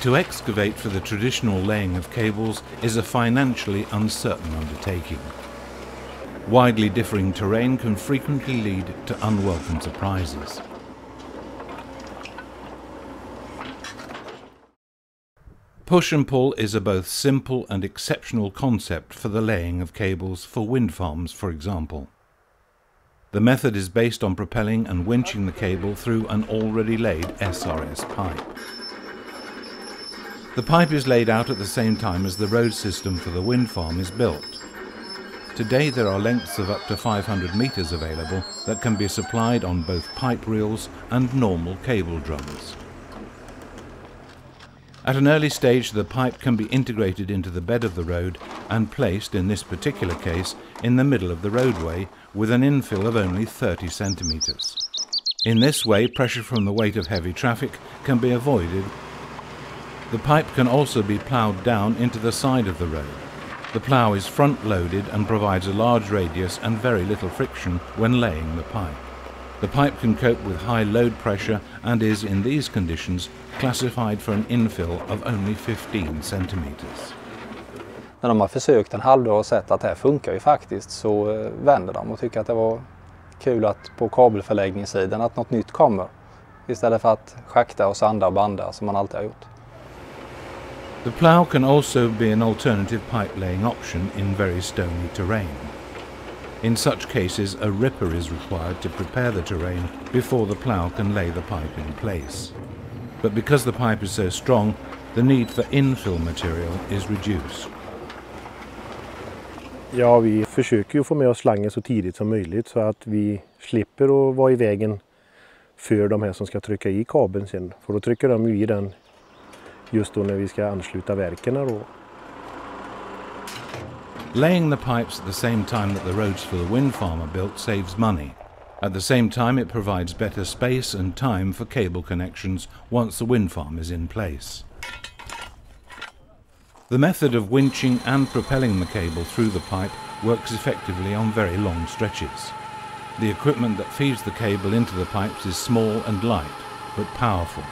To excavate for the traditional laying of cables is a financially uncertain undertaking. Widely differing terrain can frequently lead to unwelcome surprises. Push and pull is a both simple and exceptional concept for the laying of cables for wind farms, for example. The method is based on propelling and winching the cable through an already laid SRS pipe. The pipe is laid out at the same time as the road system for the wind farm is built. Today there are lengths of up to 500 metres available that can be supplied on both pipe reels and normal cable drums. At an early stage the pipe can be integrated into the bed of the road and placed, in this particular case, in the middle of the roadway with an infill of only 30 centimetres. In this way pressure from the weight of heavy traffic can be avoided the pipe can also be ploughed down into the side of the road. The plough is front loaded and provides a large radius and very little friction when laying the pipe. The pipe can cope with high load pressure and is in these conditions classified for an infill of only 15 centimeters. När de har försökt en halvdag och sett att det här funkar ju faktiskt så eh, vänder de och tycker att det var kul att på kabelförläggningssidan att något nytt kommer istället för att schakta och sanda och banda som man alltid har gjort. The plough can also be an alternative pipe laying option in very stony terrain. In such cases, a ripper is required to prepare the terrain before the plough can lay the pipe in place. But because the pipe is so strong, the need for infill material is reduced. Ja, vi försöker ju få med oss slangen så tidigt som möjligt så att vi slipper att vara i vägen för de här som ska trycka i kabeln sen. För då trycker de ju i den just då när vi ska ansluta verken då. Laying the pipes at the same time that the roads for the wind farm are built saves money. At the same time it provides better space and time for cable connections once the wind farm is in place. The method of winching and propelling the cable through the pipe works effectively on very long stretches. The equipment that feeds the cable into the pipes is small and light, but powerful.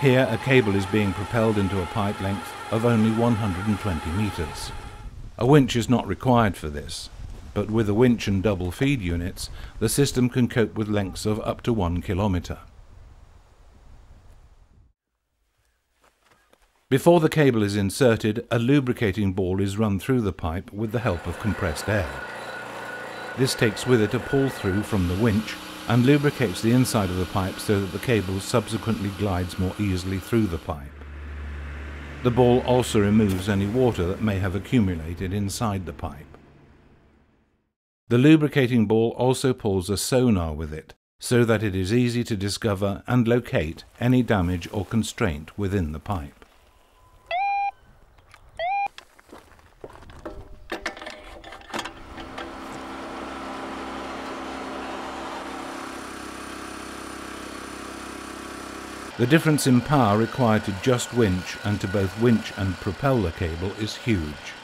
Here a cable is being propelled into a pipe length of only 120 metres. A winch is not required for this, but with a winch and double feed units, the system can cope with lengths of up to one kilometre. Before the cable is inserted, a lubricating ball is run through the pipe with the help of compressed air. This takes with it a pull through from the winch and lubricates the inside of the pipe so that the cable subsequently glides more easily through the pipe. The ball also removes any water that may have accumulated inside the pipe. The lubricating ball also pulls a sonar with it so that it is easy to discover and locate any damage or constraint within the pipe. The difference in power required to just winch and to both winch and propel the cable is huge.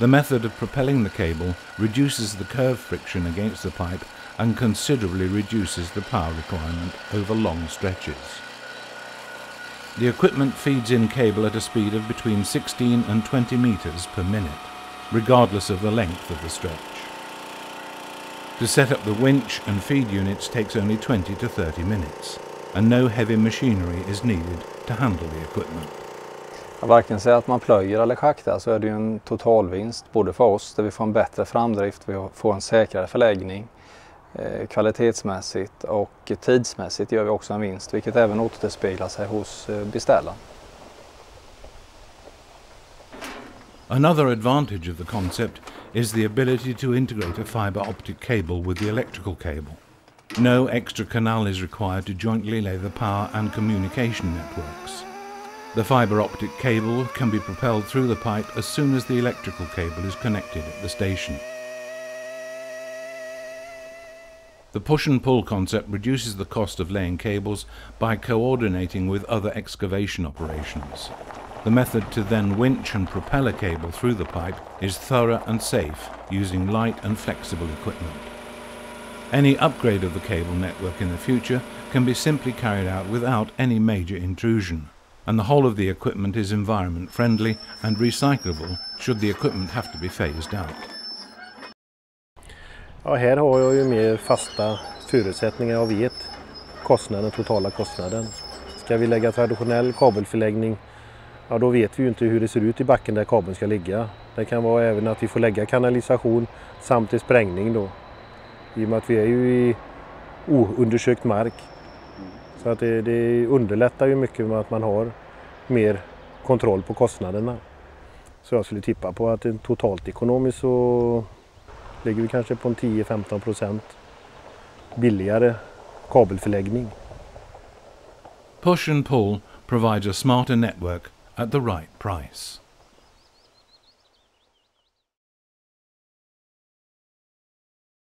The method of propelling the cable reduces the curve friction against the pipe and considerably reduces the power requirement over long stretches. The equipment feeds in cable at a speed of between 16 and 20 metres per minute, regardless of the length of the stretch. To set up the winch and feed units takes only 20 to 30 minutes. And no heavy machinery is needed to handle the equipment. Varken säga att man plöjer eller schaktar så är det ju en totalvinst både för oss där vi får en bättre framdrift, vi får en säkrare förläggning eh, kvalitetsmässigt och tidsmässigt gör vi också en vinst vilket även återspeglar sig hos eh, beställaren. Another advantage of the concept is the ability to integrate a fibre optic cable with the electrical cable. No extra canal is required to jointly lay the power and communication networks. The fibre optic cable can be propelled through the pipe as soon as the electrical cable is connected at the station. The push and pull concept reduces the cost of laying cables by coordinating with other excavation operations. The method to then winch and propel a cable through the pipe is thorough and safe using light and flexible equipment. Any upgrade of the cable network in the future can be simply carried out without any major intrusion. and the whole of the equipment is environment friendly and recyclable should the equipment have to be phased out. Ja, här har jag ju mer fasta förutsättningar och vet kostnaden, totala kostnaden. Ska vi lägga traditionell kabelförläggning, ja då vet vi ju inte hur det ser ut i backen där kabeln ska ligga. Det kan vara även att vi får lägga kanalisation samt till sprängning då. I och med att vi är ju i oundersökt mark. Så att det, det underlättar ju mycket med att man har mer kontroll på kostnaderna. Så jag skulle tippa på att totalt ekonomiskt så ligger vi kanske på en 10-15 procent billigare kabelförläggning. Push and pull provides a smarter network at the right price.